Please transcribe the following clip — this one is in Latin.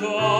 Oh,